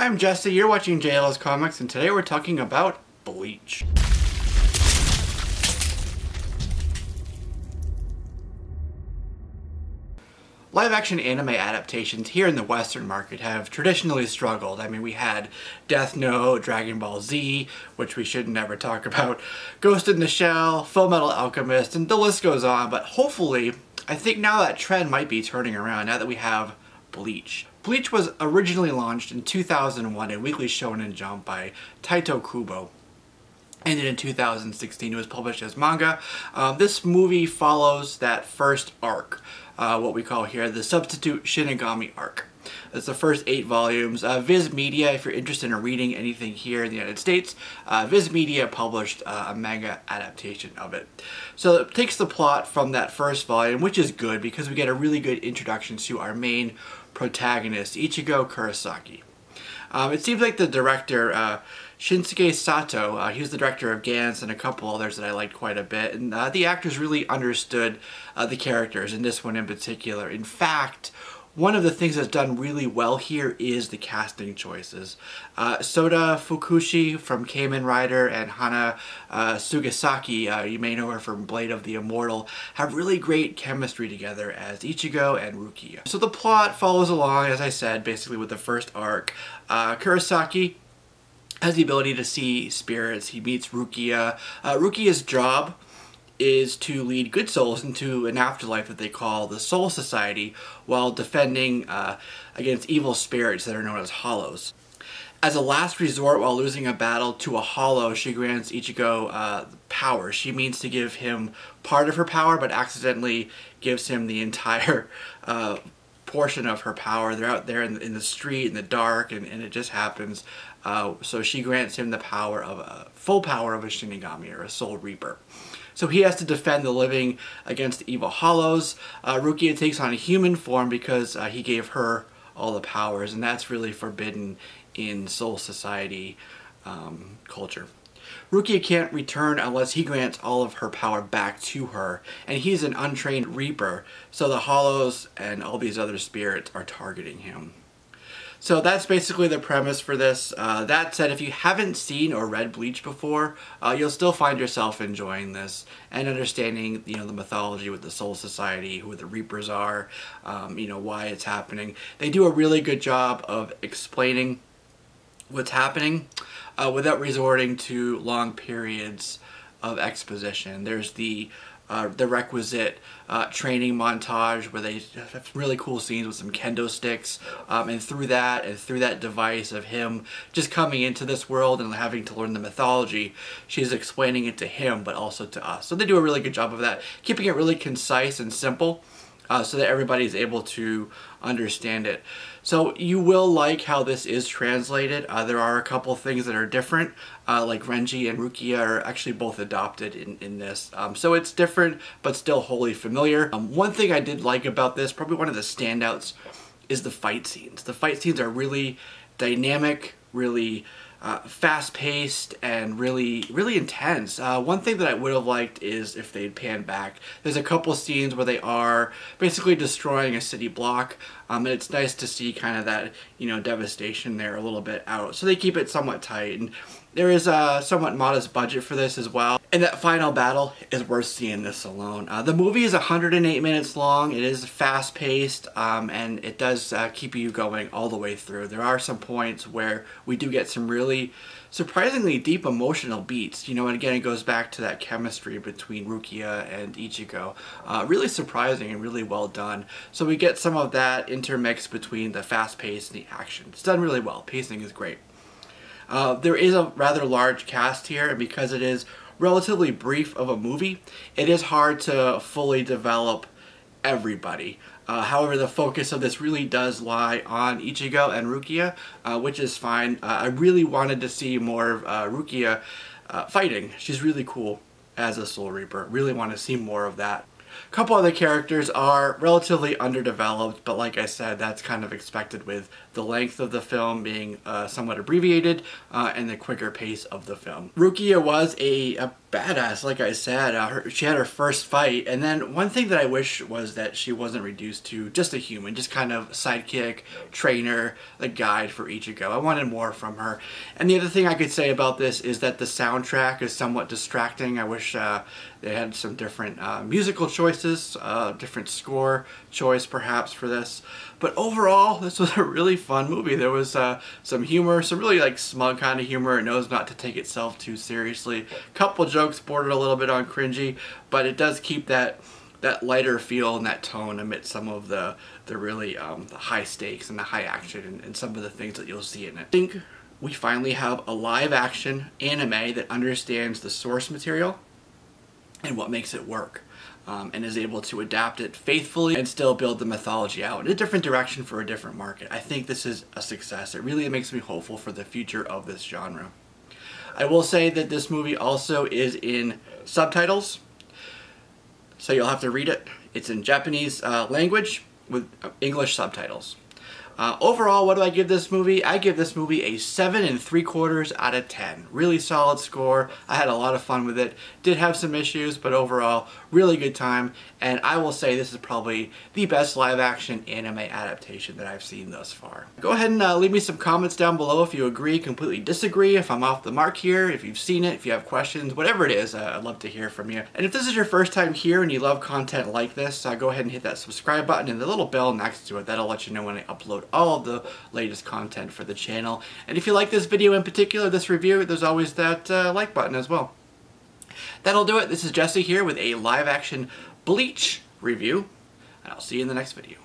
I'm Jesse, you're watching JLS Comics, and today we're talking about Bleach. Live action anime adaptations here in the Western market have traditionally struggled. I mean, we had Death Note, Dragon Ball Z, which we should never talk about, Ghost in the Shell, Full Metal Alchemist, and the list goes on, but hopefully, I think now that trend might be turning around now that we have Bleach. Bleach was originally launched in 2001 in Weekly Shonen Jump by Tite Kubo. Ended in 2016 it was published as manga. Uh, this movie follows that first arc, uh, what we call here the Substitute Shinigami arc. It's the first eight volumes. Uh, Viz Media, if you're interested in reading anything here in the United States, uh, Viz Media published uh, a manga adaptation of it. So it takes the plot from that first volume, which is good because we get a really good introduction to our main protagonist, Ichigo Kurosaki. Um, it seems like the director, uh, Shinsuke Sato, uh, he was the director of Gantz and a couple others that I liked quite a bit, and uh, the actors really understood uh, the characters, in this one in particular. In fact, one of the things that's done really well here is the casting choices. Uh, Sota Fukushi from Kamen Rider and Hana uh, Sugisaki, uh, you may know her from Blade of the Immortal, have really great chemistry together as Ichigo and Rukia. So the plot follows along, as I said, basically with the first arc. Uh, Kurosaki has the ability to see spirits. He meets Rukia. Uh, Rukia's job is to lead good souls into an afterlife that they call the Soul Society while defending uh, against evil spirits that are known as hollows. As a last resort while losing a battle to a hollow, she grants Ichigo uh, power. She means to give him part of her power, but accidentally gives him the entire uh, portion of her power. They're out there in, the street, in the dark, and, and it just happens. Uh, so she grants him the power of a full power of a Shinigami or a Soul Reaper. So he has to defend the living against evil hollows. Uh, Rukia takes on a human form because uh, he gave her all the powers, and that's really forbidden in Soul Society um, culture. Rukia can't return unless he grants all of her power back to her, and he's an untrained Reaper, so the Hollows and all these other spirits are targeting him. So that's basically the premise for this. Uh, that said, if you haven't seen or read Bleach before, uh, you'll still find yourself enjoying this and understanding, you know, the mythology with the Soul Society, who the Reapers are, um, you know, why it's happening. They do a really good job of explaining what's happening uh, without resorting to long periods of exposition. There's the uh, the requisite uh, training montage where they have really cool scenes with some kendo sticks um, and through that and through that device of him just coming into this world and having to learn the mythology she's explaining it to him but also to us so they do a really good job of that keeping it really concise and simple uh, so that everybody is able to understand it. So you will like how this is translated. Uh, there are a couple things that are different, uh, like Renji and Rukia are actually both adopted in, in this. Um, so it's different, but still wholly familiar. Um, one thing I did like about this, probably one of the standouts, is the fight scenes. The fight scenes are really dynamic, really uh, fast-paced and really, really intense. Uh, one thing that I would have liked is if they'd pan back. There's a couple scenes where they are basically destroying a city block, um, and it's nice to see kind of that, you know, devastation there a little bit out. So they keep it somewhat tight, and there is a somewhat modest budget for this as well. And that final battle is worth seeing this alone. Uh, the movie is 108 minutes long. It is fast paced um, and it does uh, keep you going all the way through. There are some points where we do get some really surprisingly deep emotional beats. You know, and again, it goes back to that chemistry between Rukia and Ichigo. Uh, really surprising and really well done. So we get some of that intermixed between the fast pace and the action. It's done really well. Pacing is great. Uh, there is a rather large cast here, and because it is relatively brief of a movie, it is hard to fully develop everybody. Uh, however, the focus of this really does lie on Ichigo and Rukia, uh, which is fine. Uh, I really wanted to see more of uh, Rukia fighting. She's really cool as a Soul Reaper. Really want to see more of that. A couple other characters are relatively underdeveloped, but like I said, that's kind of expected with the length of the film being uh, somewhat abbreviated, uh, and the quicker pace of the film. Rukia was a, a badass, like I said. Uh, her, she had her first fight, and then one thing that I wish was that she wasn't reduced to just a human, just kind of sidekick, trainer, the guide for Ichigo. I wanted more from her. And the other thing I could say about this is that the soundtrack is somewhat distracting. I wish uh, they had some different uh, musical choices, uh, different score choice perhaps for this. But overall, this was a really fun movie. There was uh, some humor, some really like smug kind of humor. It knows not to take itself too seriously. Couple jokes bordered a little bit on cringy, but it does keep that that lighter feel and that tone amidst some of the the really um, the high stakes and the high action and, and some of the things that you'll see in it. I think we finally have a live action anime that understands the source material and what makes it work. Um, and is able to adapt it faithfully and still build the mythology out in a different direction for a different market. I think this is a success. It really makes me hopeful for the future of this genre. I will say that this movie also is in subtitles, so you'll have to read it. It's in Japanese uh, language with English subtitles. Uh, overall, what do I give this movie? I give this movie a 7 and 3 quarters out of 10. Really solid score. I had a lot of fun with it. Did have some issues, but overall, really good time. And I will say this is probably the best live action anime adaptation that I've seen thus far. Go ahead and uh, leave me some comments down below if you agree, completely disagree, if I'm off the mark here, if you've seen it, if you have questions, whatever it is, uh, I'd love to hear from you. And if this is your first time here and you love content like this, uh, go ahead and hit that subscribe button and the little bell next to it. That'll let you know when I upload all of the latest content for the channel. And if you like this video in particular, this review, there's always that uh, like button as well. That'll do it. This is Jesse here with a live action Bleach review, and I'll see you in the next video.